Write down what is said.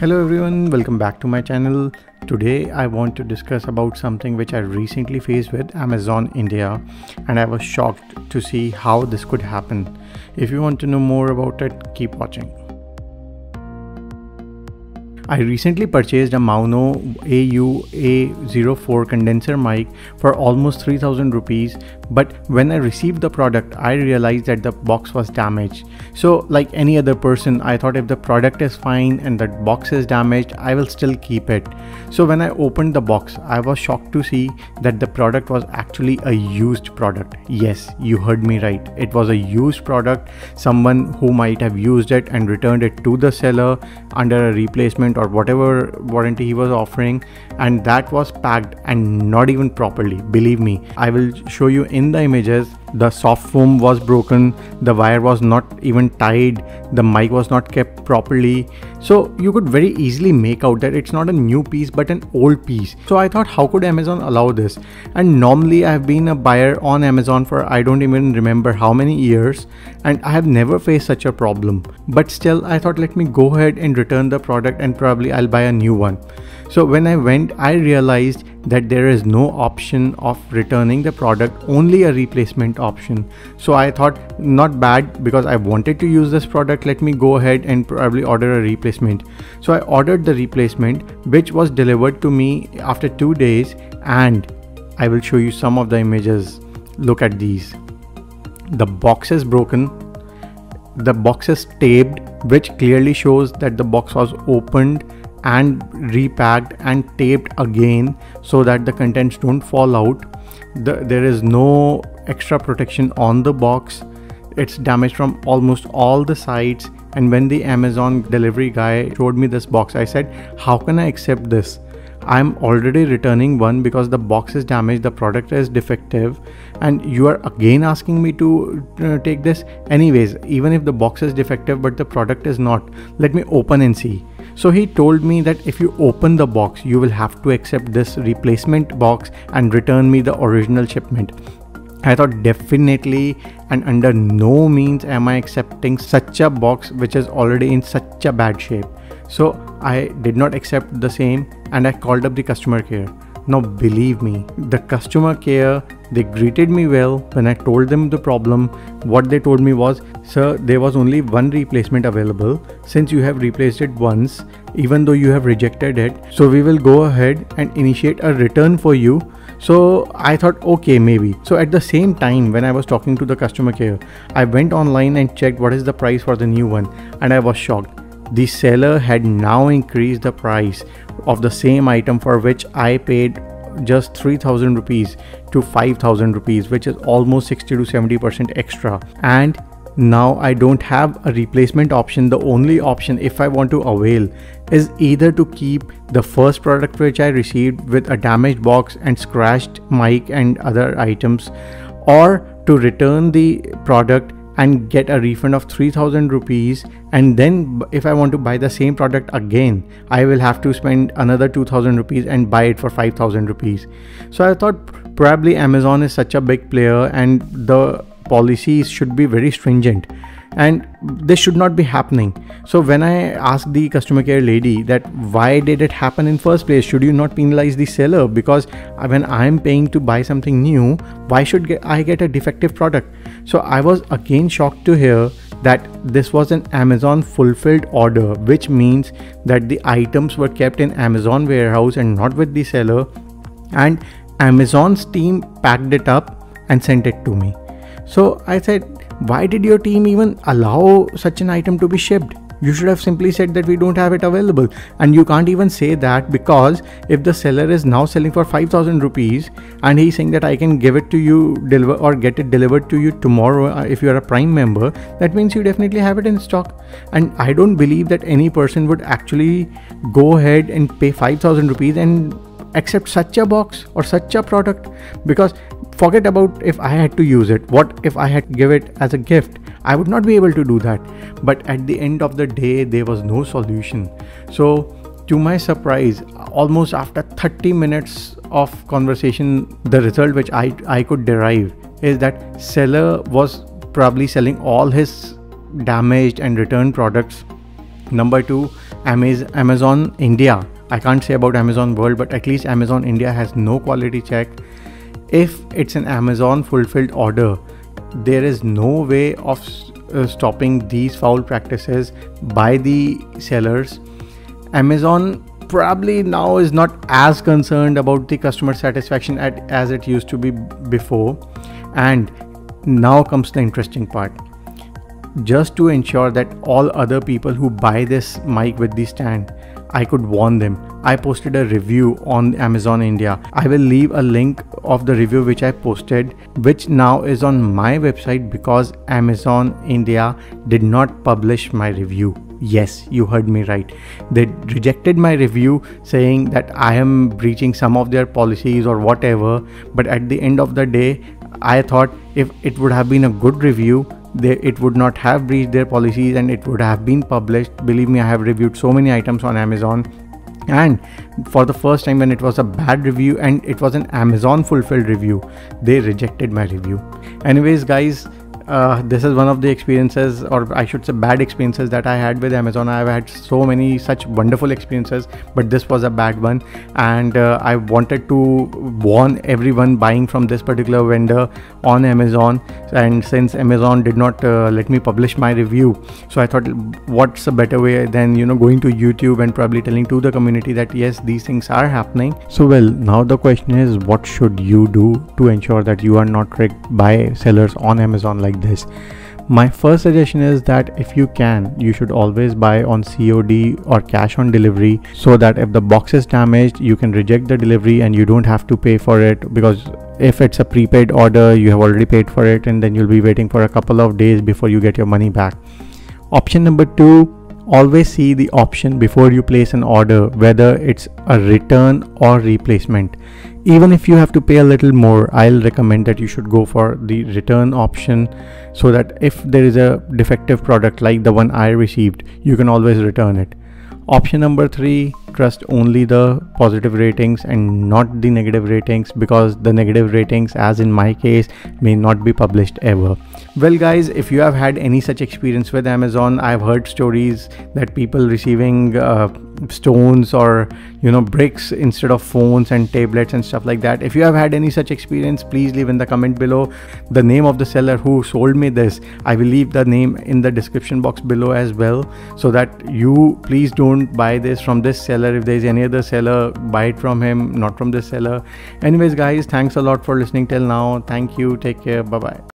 Hello everyone, welcome back to my channel. Today I want to discuss about something which I recently faced with Amazon India and I was shocked to see how this could happen. If you want to know more about it, keep watching. I recently purchased a Maono AU-A04 condenser mic for almost 3000 rupees but when I received the product I realized that the box was damaged. So like any other person I thought if the product is fine and the box is damaged I will still keep it. So when I opened the box I was shocked to see that the product was actually a used product. Yes you heard me right it was a used product someone who might have used it and returned it to the seller under a replacement or whatever warranty he was offering and that was packed and not even properly. Believe me i will show you in the images the soft foam was broken the wire was not even tied the mic was not kept properly so you could very easily make out that it's not a new piece but an old piece. So i thought how could amazon allow this? And normally i have been a buyer on amazon for i don't even remember how many years and i have never faced such a problem. But still i thought let me go ahead and return the product and probably i'll buy a new one. So when I went, I realized that there is no option of returning the product, only a replacement option. So I thought not bad because I wanted to use this product. Let me go ahead and probably order a replacement. So I ordered the replacement, which was delivered to me after two days. And I will show you some of the images. Look at these. The box is broken. The box is taped, which clearly shows that the box was opened and repacked and taped again so that the contents don't fall out. The, there is no extra protection on the box. It's damaged from almost all the sides. And when the amazon delivery guy showed me this box i said how can i accept this? I'm already returning one because the box is damaged the product is defective and you are again asking me to uh, take this? Anyways even if the box is defective but the product is not let me open and see so he told me that if you open the box, you will have to accept this replacement box and return me the original shipment. I thought definitely and under no means am I accepting such a box which is already in such a bad shape. So I did not accept the same and I called up the customer care. Now believe me, the customer care, they greeted me well when I told them the problem. What they told me was, sir, there was only one replacement available. Since you have replaced it once, even though you have rejected it, so we will go ahead and initiate a return for you. So I thought, okay, maybe. So at the same time, when I was talking to the customer care, I went online and checked what is the price for the new one, and I was shocked. The seller had now increased the price of the same item for which I paid just 3000 rupees to 5000 rupees which is almost 60 to 70 percent extra. And now I don't have a replacement option. The only option if I want to avail is either to keep the first product which I received with a damaged box and scratched mic and other items or to return the product and get a refund of 3000 rupees. And then if i want to buy the same product again i will have to spend another 2000 rupees and buy it for 5000 rupees. So i thought probably amazon is such a big player and the policies should be very stringent and this should not be happening. So when i asked the customer care lady that why did it happen in first place should you not penalize the seller? Because when i'm paying to buy something new why should i get a defective product? So i was again shocked to hear that this was an amazon fulfilled order which means that the items were kept in amazon warehouse and not with the seller. And amazon's team packed it up and sent it to me. So i said why did your team even allow such an item to be shipped? You should have simply said that we don't have it available. And you can't even say that because if the seller is now selling for 5000 rupees and he's saying that I can give it to you deliver or get it delivered to you tomorrow uh, if you are a prime member, that means you definitely have it in stock. And I don't believe that any person would actually go ahead and pay 5000 rupees and accept such a box or such a product because forget about if i had to use it. What if i had to give it as a gift? I would not be able to do that. But at the end of the day there was no solution. So to my surprise almost after 30 minutes of conversation the result which i i could derive is that seller was probably selling all his damaged and returned products. Number 2 Amazon India. I can't say about Amazon World, but at least Amazon India has no quality check. If it's an Amazon fulfilled order, there is no way of uh, stopping these foul practices by the sellers. Amazon probably now is not as concerned about the customer satisfaction at, as it used to be before. And now comes the interesting part. Just to ensure that all other people who buy this mic with the stand, I could warn them. I posted a review on Amazon India. I will leave a link of the review which I posted, which now is on my website because Amazon India did not publish my review. Yes, you heard me right. They rejected my review saying that I am breaching some of their policies or whatever. But at the end of the day, I thought if it would have been a good review, they, it would not have breached their policies and it would have been published. Believe me, I have reviewed so many items on Amazon. And for the first time, when it was a bad review and it was an Amazon fulfilled review, they rejected my review. Anyways, guys, uh, this is one of the experiences or i should say bad experiences that i had with amazon. I've had so many such wonderful experiences but this was a bad one. And uh, i wanted to warn everyone buying from this particular vendor on amazon. And since amazon did not uh, let me publish my review so i thought what's a better way than you know going to youtube and probably telling to the community that yes these things are happening. So well now the question is what should you do to ensure that you are not tricked by sellers on amazon? Like this. My first suggestion is that if you can you should always buy on COD or cash on delivery so that if the box is damaged you can reject the delivery and you don't have to pay for it because if it's a prepaid order you have already paid for it and then you'll be waiting for a couple of days before you get your money back. Option number 2 always see the option before you place an order whether it's a return or replacement even if you have to pay a little more i'll recommend that you should go for the return option so that if there is a defective product like the one i received you can always return it. Option number 3 trust only the positive ratings and not the negative ratings because the negative ratings as in my case may not be published ever. Well guys if you have had any such experience with amazon i've heard stories that people receiving uh, stones or you know bricks instead of phones and tablets and stuff like that. If you have had any such experience please leave in the comment below. The name of the seller who sold me this i will leave the name in the description box below as well so that you please don't buy this from this seller. If there is any other seller buy it from him not from this seller. Anyways guys thanks a lot for listening till now. Thank you. Take care. Bye bye